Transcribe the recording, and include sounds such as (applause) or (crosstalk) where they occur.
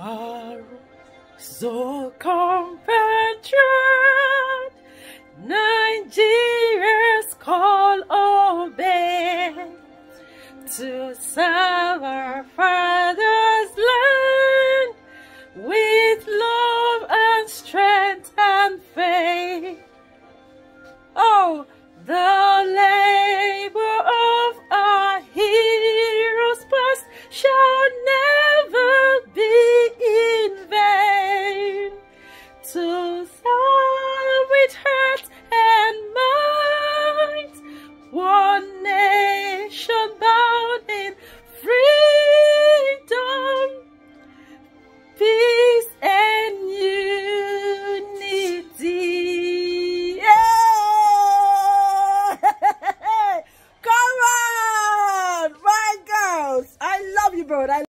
are so compatriot. Nigeria's call obey to serve our father's land with love and strength and faith. Oh, the to with heart and mind, one nation bound in freedom, peace and unity. Yeah. (laughs) Come on, my girls! I love you, bro. I